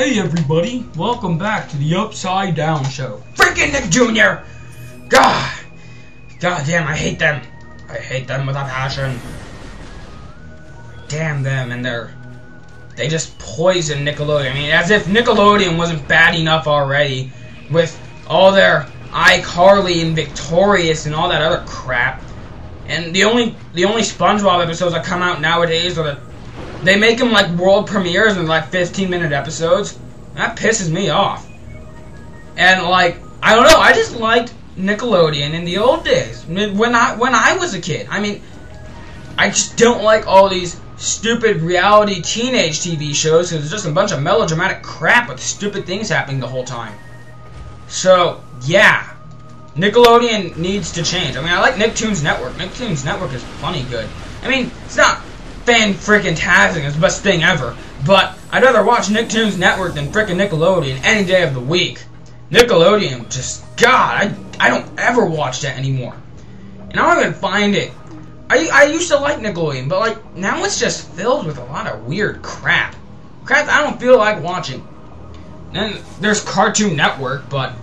Hey everybody, welcome back to the Upside Down Show. Freaking Nick Jr. God, God damn, I hate them. I hate them with a passion. Damn them and their, they just poison Nickelodeon. I mean, as if Nickelodeon wasn't bad enough already with all their iCarly and Victorious and all that other crap. And the only the only SpongeBob episodes that come out nowadays are the they make them like world premieres in like 15 minute episodes. That pisses me off. And like, I don't know, I just liked Nickelodeon in the old days when I when I was a kid. I mean, I just don't like all these stupid reality teenage TV shows because it's just a bunch of melodramatic crap with stupid things happening the whole time. So yeah, Nickelodeon needs to change. I mean, I like Nicktoons Network. Nicktoons Network is funny good. I mean, it's not fan freaking tastic. It's the best thing ever. But I'd rather watch Nicktoons Network than freaking Nickelodeon any day of the week. Nickelodeon, just God, I, I don't ever watch that anymore. And I don't even find it. I, I used to like Nickelodeon, but like now it's just filled with a lot of weird crap. Crap I don't feel like watching. Then there's Cartoon Network, but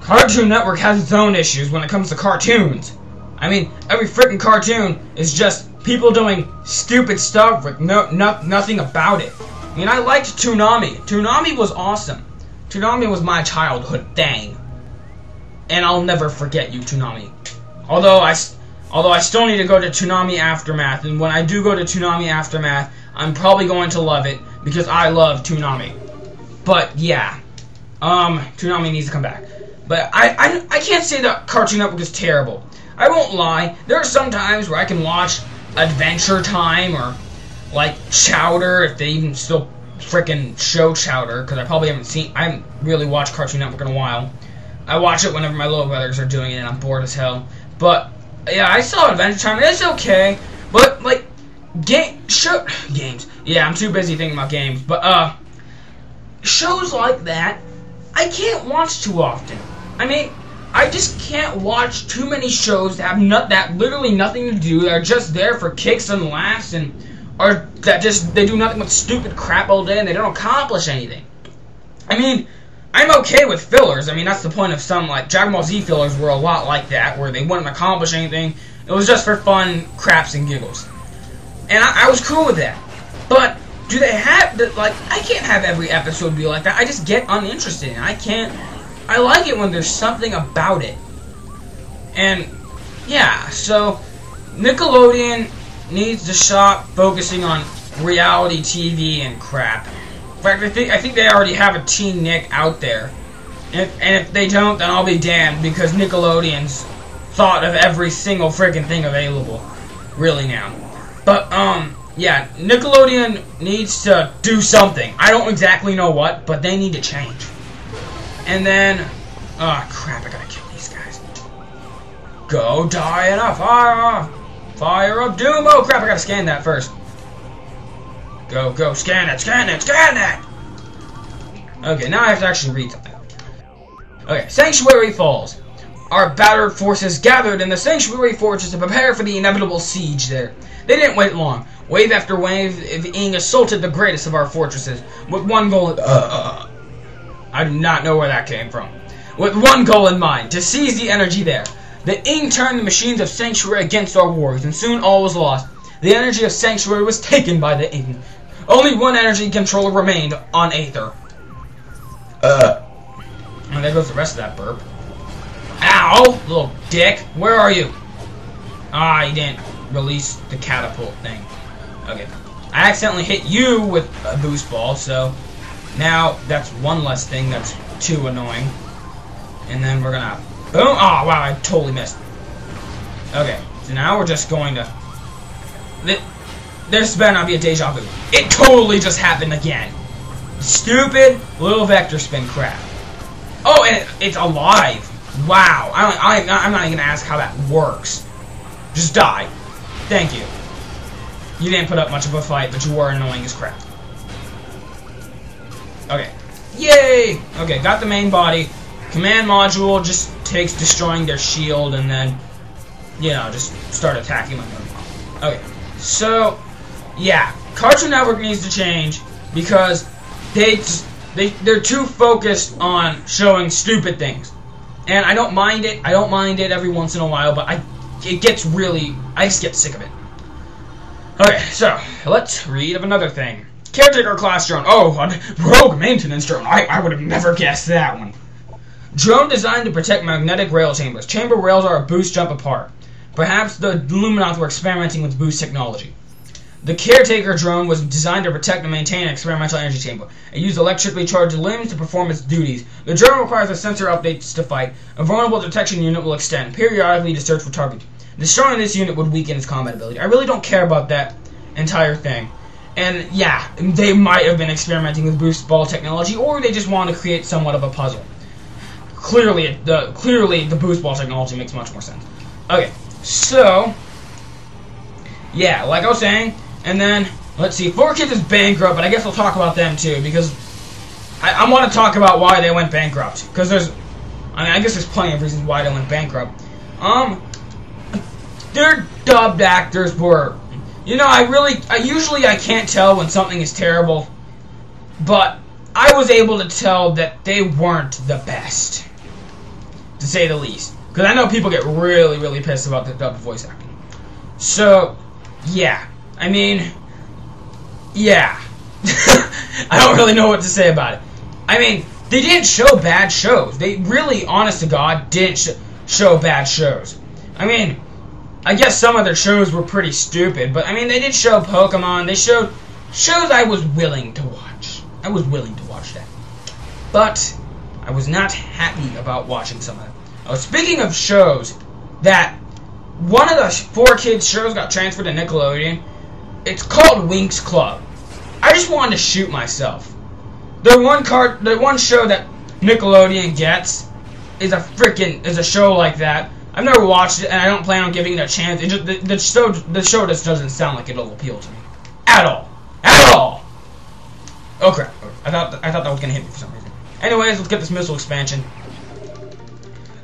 Cartoon Network has its own issues when it comes to cartoons. I mean, every freaking cartoon is just people doing stupid stuff with no, no nothing about it. I mean, I liked Toonami. Toonami was awesome. Toonami was my childhood thing, and I'll never forget you, Toonami. Although I, although I still need to go to Toonami Aftermath, and when I do go to Toonami Aftermath, I'm probably going to love it because I love Toonami. But yeah, um, Toonami needs to come back. But I, I, I can't say that Cartoon Network is terrible. I won't lie. There are some times where I can watch Adventure Time or like Chowder, if they even still freaking show Chowder, because I probably haven't seen, I haven't really watched Cartoon Network in a while. I watch it whenever my little brothers are doing it, and I'm bored as hell. But yeah, I saw Adventure Time. and It's okay, but like game show games. Yeah, I'm too busy thinking about games. But uh, shows like that, I can't watch too often. I mean, I just can't watch too many shows that have not that literally nothing to do. They're just there for kicks and laughs and or that just they do nothing but stupid crap all day and they don't accomplish anything. I mean, I'm okay with fillers. I mean, that's the point of some like Dragon Ball Z fillers were a lot like that, where they wouldn't accomplish anything. It was just for fun, craps and giggles, and I, I was cool with that. But do they have? Like, I can't have every episode be like that. I just get uninterested, and I can't I like it when there's something about it. And yeah, so Nickelodeon needs to stop focusing on reality TV and crap. In fact, I think I think they already have a Teen Nick out there. And if, and if they don't, then I'll be damned because Nickelodeon's thought of every single freaking thing available. Really now. But um yeah, Nickelodeon needs to do something. I don't exactly know what, but they need to change. And then... Oh, crap, I gotta kill these guys. Go Diana, fire! Fire up Doom! Oh, crap, I gotta scan that first. Go, go, scan it, scan it, scan it! Okay, now I have to actually read something. Okay, Sanctuary Falls. Our battered forces gathered in the Sanctuary Fortress to prepare for the inevitable siege there. They didn't wait long. Wave after wave, of Ing assaulted the greatest of our fortresses, with one goal. Uh, uh, I do not know where that came from. With one goal in mind, to seize the energy there. The Ing turned the machines of Sanctuary against our warriors, and soon all was lost. The energy of Sanctuary was taken by the Ing. Only one energy controller remained on Aether. Uh. And there goes the rest of that burp. Ow! Little dick! Where are you? Ah, you didn't release the catapult thing. Okay. I accidentally hit you with a boost ball, so now, that's one less thing that's too annoying. And then we're gonna... Boom! Oh, wow, I totally missed. Okay, so now we're just going to... This better not be a deja vu. It totally just happened again. Stupid little vector spin crap. Oh, and it, it's alive. Wow. I don't, I, I'm not even gonna ask how that works. Just die. Thank you. You didn't put up much of a fight, but you were annoying as crap. Okay. Yay! Okay, got the main body. Command module just takes destroying their shield and then, you know, just start attacking like normal. Okay, so, yeah. Cartoon Network needs to change because they just, they they're too focused on showing stupid things, and I don't mind it. I don't mind it every once in a while, but I it gets really I just get sick of it. Okay, so let's read of another thing. Caretaker class drone. Oh, rogue maintenance drone. I, I would have never guessed that one. Drone designed to protect magnetic rail chambers. Chamber rails are a boost jump apart. Perhaps the Luminoth were experimenting with boost technology. The Caretaker drone was designed to protect and maintain an experimental energy chamber. It used electrically charged limbs to perform its duties. The drone requires a sensor updates to fight. A vulnerable detection unit will extend periodically to search for targets. Destroying this unit would weaken its combat ability. I really don't care about that entire thing. And yeah, they might have been experimenting with boost ball technology, or they just want to create somewhat of a puzzle. Clearly, the clearly the boost ball technology makes much more sense. Okay, so yeah, like I was saying, and then let's see, 4Kids is bankrupt, but I guess we'll talk about them too because I, I want to talk about why they went bankrupt because there's, I mean, I guess there's plenty of reasons why they went bankrupt. Um, their dubbed actors were, you know, I really, I usually I can't tell when something is terrible, but I was able to tell that they weren't the best, to say the least. Because I know people get really, really pissed about the dub voice acting. So, yeah. I mean, yeah. I don't really know what to say about it. I mean, they didn't show bad shows. They really, honest to God, didn't sh show bad shows. I mean, I guess some of their shows were pretty stupid, but I mean, they did show Pokemon. They showed shows I was willing to watch. I was willing to watch that. But I was not happy about watching some of them. Oh, speaking of shows that one of the 4Kids shows got transferred to Nickelodeon. It's called Winx Club. I just wanted to shoot myself. The one card, the one show that Nickelodeon gets is a freaking is a show like that. I've never watched it, and I don't plan on giving it a chance. It just, the, the show the show just doesn't sound like it'll appeal to me at all, at all. Oh crap! I thought I thought that was gonna hit me for some reason. Anyways, let's get this missile expansion.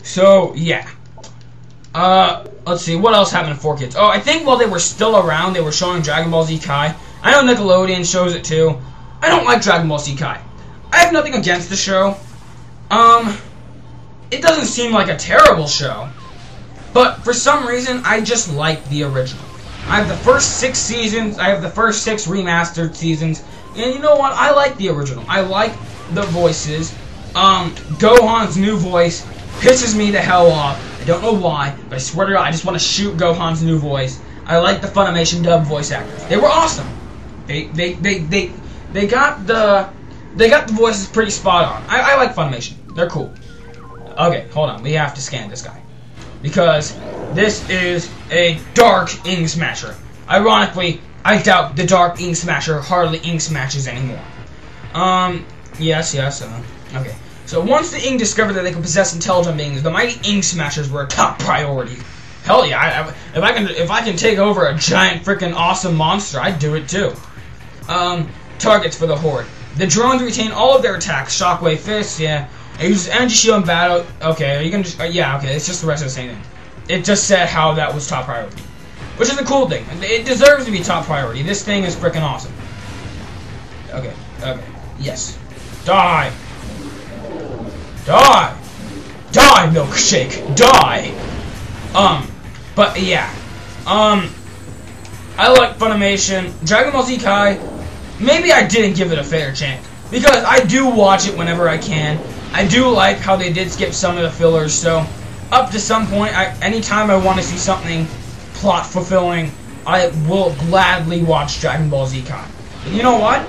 So yeah. Uh, let's see, what else happened to 4Kids? Oh, I think while they were still around, they were showing Dragon Ball Z Kai. I know Nickelodeon shows it too. I don't like Dragon Ball Z Kai. I have nothing against the show. Um, it doesn't seem like a terrible show. But for some reason, I just like the original. I have the first six seasons, I have the first six remastered seasons, and you know what? I like the original. I like the voices. Um, Gohan's new voice pisses me the hell off. I don't know why, but I swear to God, I just want to shoot Gohan's new voice. I like the Funimation dub voice actors. They were awesome. They they they they they got the they got the voices pretty spot on. I, I like Funimation. They're cool. Okay, hold on. We have to scan this guy because this is a dark Ingsmasher. Ironically, I doubt the dark Ingsmasher hardly ink smashes anymore. Um, yes, yes. Uh, okay. So once the Ing discovered that they could possess intelligent beings, the mighty Ingsmashers were a top priority. Hell yeah! I, I, if I can, if I can take over a giant freaking awesome monster, I'd do it too. Um, targets for the Horde. The drones retain all of their attacks. Shockwave fists, yeah. It uses energy shield in battle. Okay, you gonna just? Uh, yeah, okay. It's just the rest of the same thing. It just said how that was top priority, which is a cool thing. It deserves to be top priority. This thing is freaking awesome. Okay, okay, yes. Die. Die! Die, milkshake! Die! Um, but yeah. Um, I like Funimation. Dragon Ball Z Kai, maybe I didn't give it a fair chance. Because I do watch it whenever I can. I do like how they did skip some of the fillers, so up to some point, I, anytime I want to see something plot fulfilling, I will gladly watch Dragon Ball Z Kai. But you know what?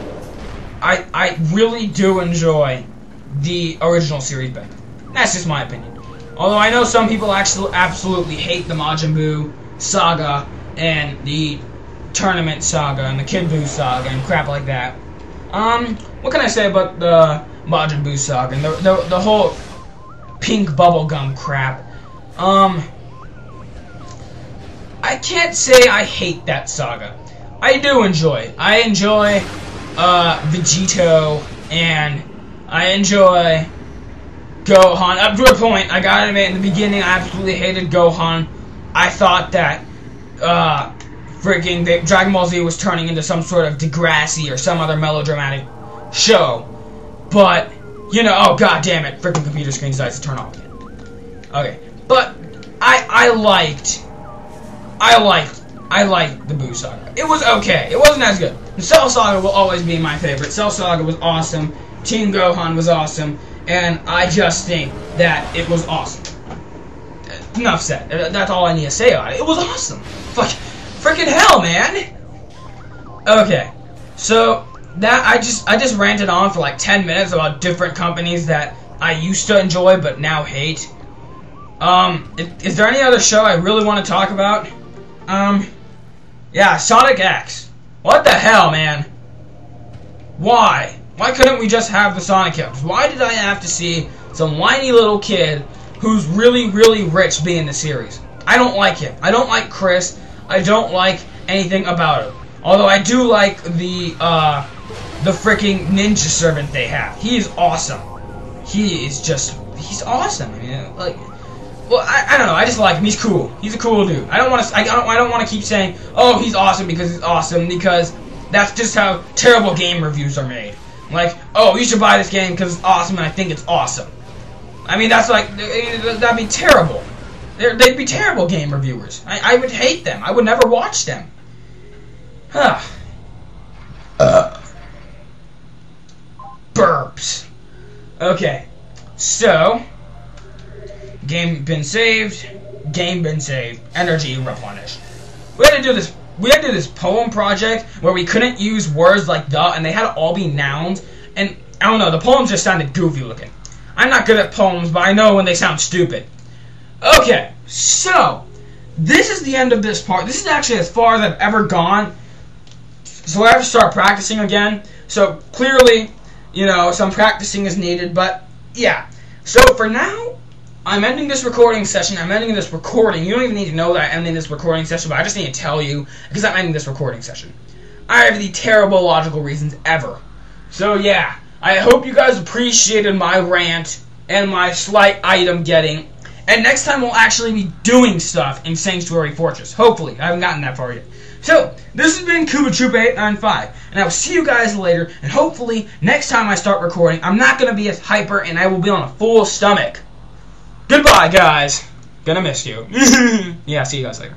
I, I really do enjoy the original series better. That's just my opinion. Although I know some people actually absolutely hate the Majin Buu saga and the tournament saga and the Kid saga and crap like that. Um, what can I say about the Majin Buu saga and the, the, the whole pink bubblegum crap? Um, I can't say I hate that saga. I do enjoy. I enjoy uh, Vegito and I enjoy Gohan. Up to a point, I gotta admit, in the beginning, I absolutely hated Gohan. I thought that, uh, freaking Dragon Ball Z was turning into some sort of Degrassi or some other melodramatic show. But, you know, oh god damn it, freaking computer screen decides to turn off again. Okay, but I I liked, I liked, I liked the Buu Saga. It was okay. It wasn't as good. The Cell Saga will always be my favorite. Cell Saga was awesome. Teen Gohan was awesome, and I just think that it was awesome. Enough said. Uh, That's all I need to say about it. It was awesome. Fuck, freaking hell, man. Okay, so that I just I just ranted on for like 10 minutes about different companies that I used to enjoy but now hate. Um, is, is there any other show I really want to talk about? Um, yeah, Sonic X. What the hell, man? Why? Why couldn't we just have the Sonic characters? Why did I have to see some whiny little kid who's really, really rich be in the series? I don't like him. I don't like Chris. I don't like anything about him. Although I do like the, uh, the freaking ninja servant they have. He is awesome. He is just, he's awesome. I mean, like, well, I, I don't know. I just like him. He's cool. He's a cool dude. I don't want to. I don't. I don't want to keep saying, "Oh, he's awesome" because he's awesome because that's just how terrible game reviews are made. Like, "Oh, you should buy this game because it's awesome," and I think it's awesome. I mean, that's like that'd be terrible. They're, they'd be terrible game reviewers. I, I would hate them. I would never watch them. Huh. Uh, Okay, so game been saved, game been saved, energy replenished. We had to do this. We had to do this poem project where we couldn't use words like the, and they had to all be nouns. And I don't know, the poems just sounded goofy looking. I'm not good at poems, but I know when they sound stupid. Okay, so this is the end of this part. This is actually as far as I've ever gone. So I have to start practicing again. So clearly, you know, some practicing is needed, but yeah. So for now, I'm ending this recording session. I'm ending this recording. You don't even need to know that I'm ending this recording session, but I just need to tell you because I'm ending this recording session. I have the terrible logical reasons ever. So yeah, I hope you guys appreciated my rant and my slight item getting. And next time we'll actually be doing stuff in Sanctuary Fortress. Hopefully. I haven't gotten that far yet. So, this has been Koopa Troopa 895, and I will see you guys later, and hopefully, next time I start recording, I'm not going to be as hyper, and I will be on a full stomach. Goodbye, guys. Gonna miss you. yeah, see you guys later.